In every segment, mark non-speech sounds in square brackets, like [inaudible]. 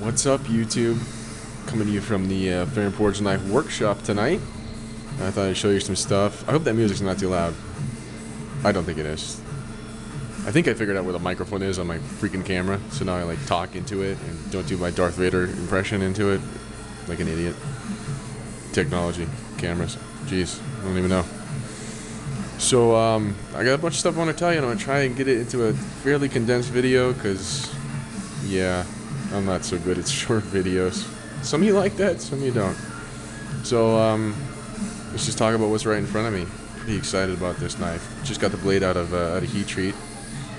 What's up, YouTube? Coming to you from the uh, Ferrum Forge Knife Workshop tonight. I thought I'd show you some stuff. I hope that music's not too loud. I don't think it is. I think I figured out where the microphone is on my freaking camera, so now I like talk into it and don't do my Darth Vader impression into it like an idiot. Technology, cameras, jeez, I don't even know. So um, I got a bunch of stuff I want to tell you, and I'm gonna try and get it into a fairly condensed video, cause yeah, I'm not so good at [laughs] short videos. Some of you like that, some of you don't. So um, let's just talk about what's right in front of me. Pretty excited about this knife. Just got the blade out of uh, out of heat treat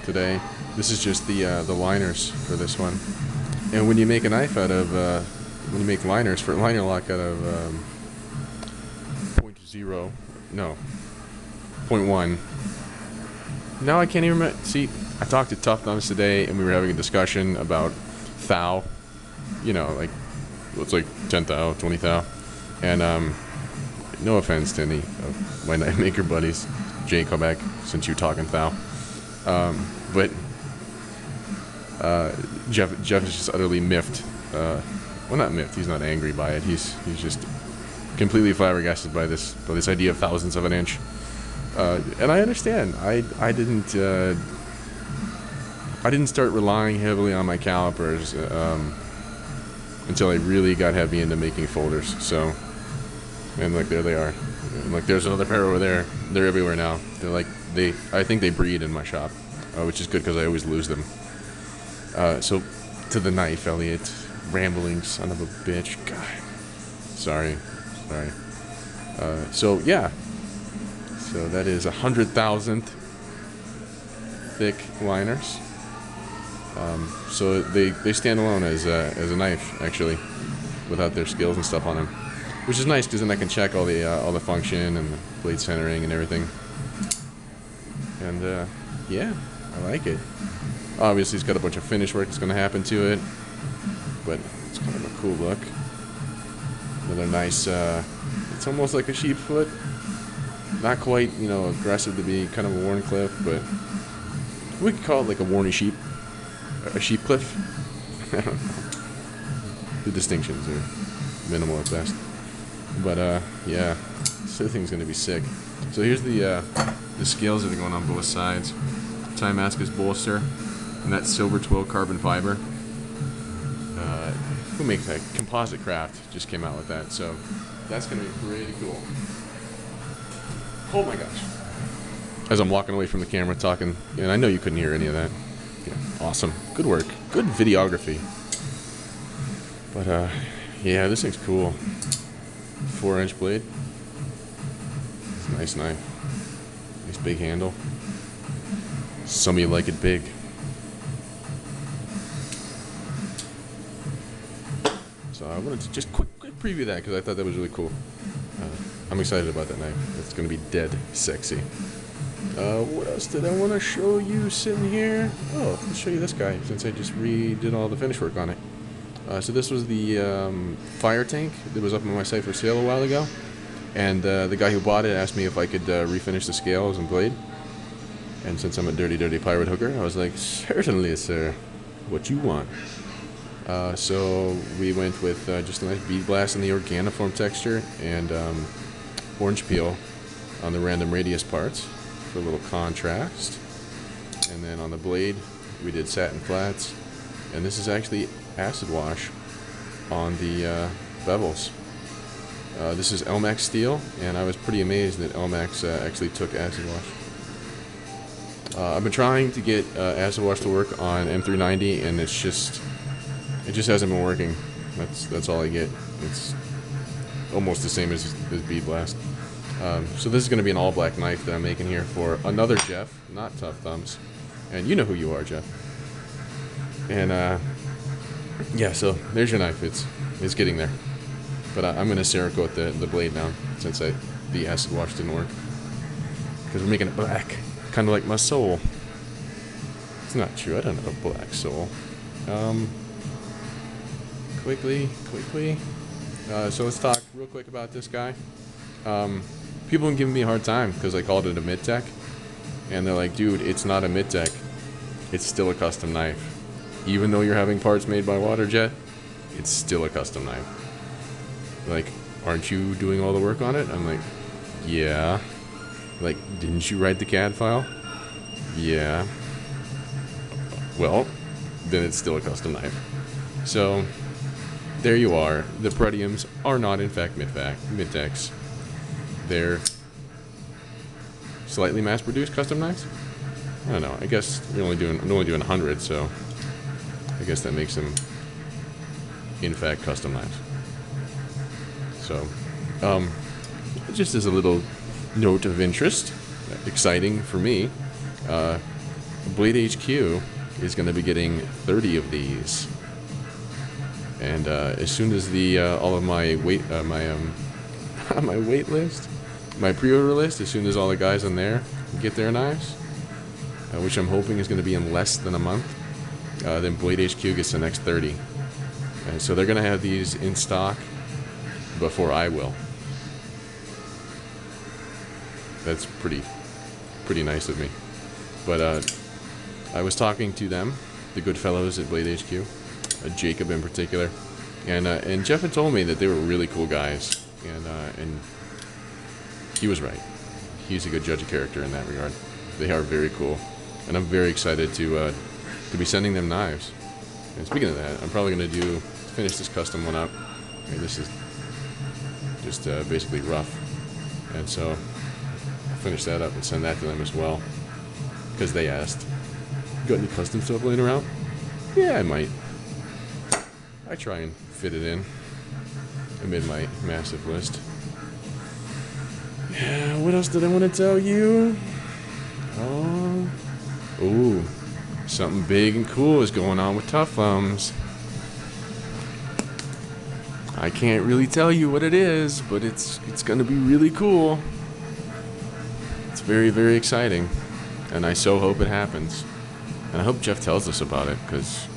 today. This is just the uh, the liners for this one. And when you make a knife out of uh, when you make liners for liner lock out of um, point zero, no, point one. Now I can't even. See, I talked to Tough Thumbs today, and we were having a discussion about thou. You know, like it's like ten thou, twenty thou, and um, no offense to any of my [laughs] knife maker buddies, Jay, come back since you're talking thou. Um, but uh, Jeff Jeff is just utterly miffed. Uh, well, not miffed. He's not angry by it. He's he's just completely flabbergasted by this by this idea of thousandths of an inch. Uh, and I understand. I I didn't uh, I didn't start relying heavily on my calipers um, until I really got heavy into making folders. So, and like there they are. And, like there's another pair over there. They're everywhere now. They're like they. I think they breed in my shop, uh, which is good because I always lose them. Uh, so, to the knife, Elliot. Rambling son of a bitch. God. Sorry. Sorry. Uh, so yeah. So that is a hundred thousandth thick liners. Um, so they, they stand alone as a, as a knife actually, without their skills and stuff on them, which is nice because then I can check all the uh, all the function and the blade centering and everything. And uh, yeah, I like it. Obviously, it's got a bunch of finish work that's going to happen to it, but it's kind of a cool look. Another nice. Uh, it's almost like a sheep foot. Not quite, you know, aggressive to be kind of a worn cliff, but we could call it like a Warney sheep a sheep cliff. [laughs] I don't know. The distinctions are minimal at best. But uh, yeah, this thing's gonna be sick. So here's the uh, the scales that are going on both sides. Timascus bolster, and that silver twill carbon fiber. Uh, who makes that? Composite Craft just came out with that, so that's gonna be pretty cool. Oh my gosh! As I'm walking away from the camera talking, and I know you couldn't hear any of that. Awesome. Good work. Good videography. But, uh, yeah, this thing's cool. Four inch blade. It's a nice knife. Nice big handle. Some of you like it big. So I wanted to just quick, quick preview that because I thought that was really cool. Uh, I'm excited about that knife. It's going to be dead sexy. Uh, what else did I want to show you sitting here? Oh, let's show you this guy since I just redid all the finish work on it. Uh, so this was the um, fire tank that was up on my site for sale a while ago. And uh, the guy who bought it asked me if I could uh, refinish the scales and blade. And since I'm a dirty, dirty pirate hooker, I was like, certainly, sir. What you want? Uh, so we went with uh, just a nice bead blast in the organoform texture and um, orange peel on the random radius parts for a little contrast. And then on the blade, we did satin flats. And this is actually acid wash on the uh, bevels. Uh, this is Elmax steel, and I was pretty amazed that Elmax uh, actually took acid wash. Uh, I've been trying to get uh, acid wash to work on M390, and it's just, it just hasn't been working. That's that's all I get. It's almost the same as, as bead blast. Um, so this is going to be an all black knife that I'm making here for another Jeff, not Tough Thumbs. And you know who you are, Jeff. And uh, yeah, so there's your knife. It's it's getting there. But uh, I'm going to Cerakote the, the blade now since I, the acid wash didn't work. Because we're making it black, kind of like my soul. It's not true. I don't have a black soul. Um, quickly, quickly. Uh, so let's talk real quick about this guy. Um, people have been giving me a hard time because I called it a mid tech, and they're like, "Dude, it's not a mid tech. It's still a custom knife. Even though you're having parts made by Waterjet, it's still a custom knife. Like, aren't you doing all the work on it? I'm like, yeah. Like, didn't you write the CAD file? Yeah. Well, then it's still a custom knife. So, there you are. The Pretiums are not, in fact, Midtex. They're slightly mass-produced custom knives. I don't know. I guess we're only doing they're only doing 100, so I guess that makes them, in fact, custom knives. So, um, just as a little note of interest, exciting for me, uh, Blade HQ is going to be getting 30 of these. And uh, as soon as the uh, all of my wait uh, my um [laughs] my wait list, my pre-order list, as soon as all the guys on there get their knives, uh, which I'm hoping is going to be in less than a month, uh, then Blade HQ gets the next 30. And so they're going to have these in stock before I will. That's pretty, pretty nice of me. But uh, I was talking to them, the good fellows at Blade HQ, uh, Jacob in particular, and uh, and Jeff had told me that they were really cool guys, and uh, and he was right. He's a good judge of character in that regard. They are very cool, and I'm very excited to uh, to be sending them knives. And speaking of that, I'm probably going to do finish this custom one up. I mean, this is just uh, basically rough, and so I'll finish that up and send that to them as well because they asked. Got any custom stuff laying around? Yeah, I might. I try and fit it in amid my massive list. Yeah, what else did I want to tell you? Oh, ooh, something big and cool is going on with Tough Thumbs. I can't really tell you what it is, but it's it's gonna be really cool. It's very very exciting, and I so hope it happens. And I hope Jeff tells us about it because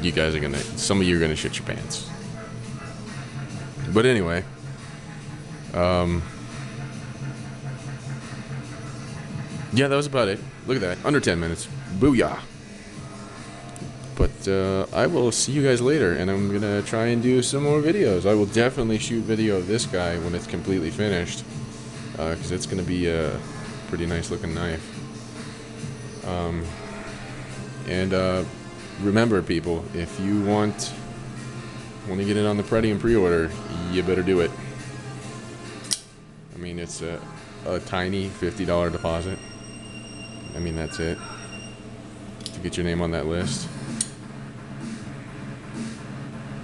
you guys are gonna, some of you are gonna shit your pants. But anyway, um, yeah, that was about it. Look at that, under 10 minutes. Booyah! But uh, I will see you guys later, and I'm gonna try and do some more videos. I will definitely shoot video of this guy when it's completely finished, because uh, it's gonna be a pretty nice looking knife. Um, and uh, remember, people, if you want want to get it on the Pretium pre-order, you better do it. I mean, it's a, a tiny $50 deposit. I mean, that's it. To get your name on that list.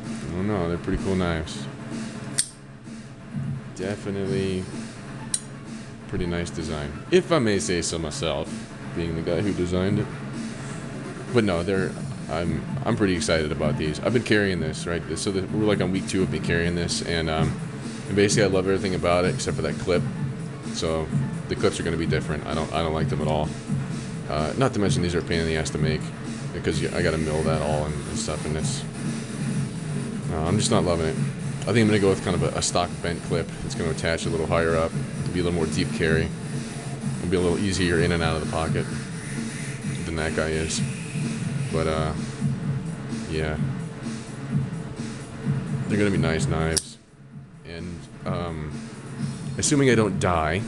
I don't know, they're pretty cool knives. Definitely pretty nice design. If I may say so myself, being the guy who designed it but no, they're. I'm I'm pretty excited about these. I've been carrying this right. So the, we're like on week two of me carrying this, and um, and basically I love everything about it except for that clip. So the clips are going to be different. I don't I don't like them at all. Uh, not to mention these are a pain in the ass to make because I got to mill that all and, and stuff, and it's. Uh, I'm just not loving it. I think I'm to go with kind of a, a stock bent clip. It's to attach a little higher up to be a little more deep carry and be a little easier in and out of the pocket than that guy is. But, uh, yeah. They're gonna be nice knives. And, um, assuming I don't die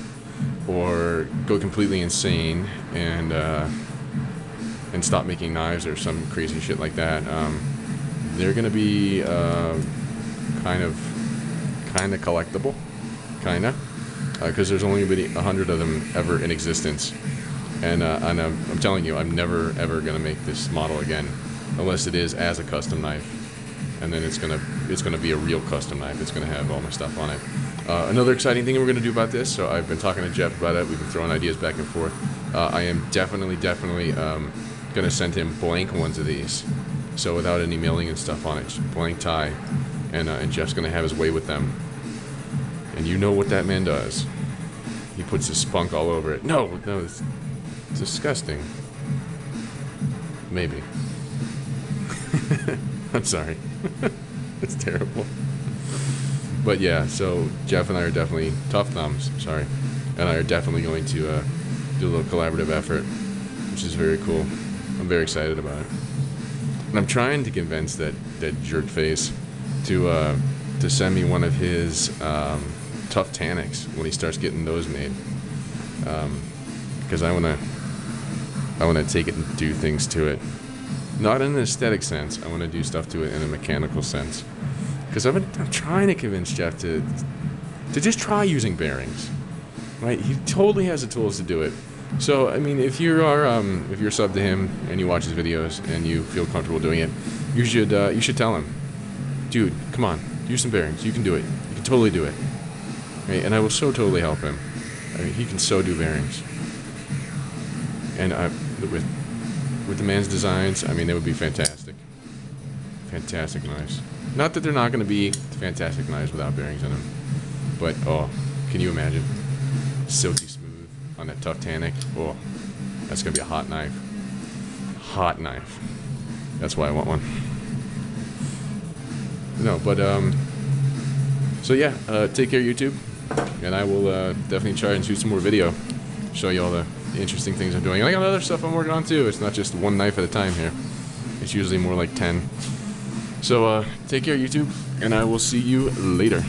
or go completely insane and, uh, and stop making knives or some crazy shit like that, um, they're gonna be, uh, kind of, kind of collectible. Kinda. Because uh, there's only going a hundred of them ever in existence. And, uh, and I'm, I'm, telling you, I'm never ever gonna make this model again, unless it is as a custom knife, and then it's gonna it's gonna be a real custom knife. It's gonna have all my stuff on it. Uh, another exciting thing we're gonna do about this. So I've been talking to Jeff about it. We've been throwing ideas back and forth. Uh, I am definitely definitely um, gonna send him blank ones of these, so without any milling and stuff on it, just blank Ti, and uh, and Jeff's gonna have his way with them. And you know what that man does. He puts his spunk all over it. No, no, it's disgusting. Maybe. [laughs] I'm sorry. [laughs] it's terrible. But yeah, so Jeff and I are definitely tough thumbs. Sorry, and I are definitely going to uh, do a little collaborative effort, which is very cool. I'm very excited about it. And I'm trying to convince that that jerk face to uh, to send me one of his um, tough tanics when he starts getting those made. Because I wanna I wanna take it and do things to it. Not in an aesthetic sense. I want to do stuff to it in a mechanical sense. Because been, I'm trying to convince Jeff to to just try using bearings. Right? He totally has the tools to do it. So I mean, if you are um, if you're sub to him and you watch his videos and you feel comfortable doing it, you should uh, you should tell him, dude, come on, use some bearings. You can do it. You can totally do it. Right? And I will so totally help him. I mean, he can so do bearings. And I, with with the man's designs, I mean, they would be fantastic. Fantastic knives. Not that they're not going to be fantastic knives without bearings in them, but oh, can you imagine? Silky smooth on that tough tannic. Oh, that's going to be a hot knife. Hot knife. That's why I want one. No, but um. So yeah, uh, take care, YouTube, and I will uh, definitely try and shoot some more video, show you all the interesting things I'm doing. And I got other stuff I'm working on too. It's not just one knife at a time here. It's usually more like ten. So uh, take care, YouTube, and I will see you later.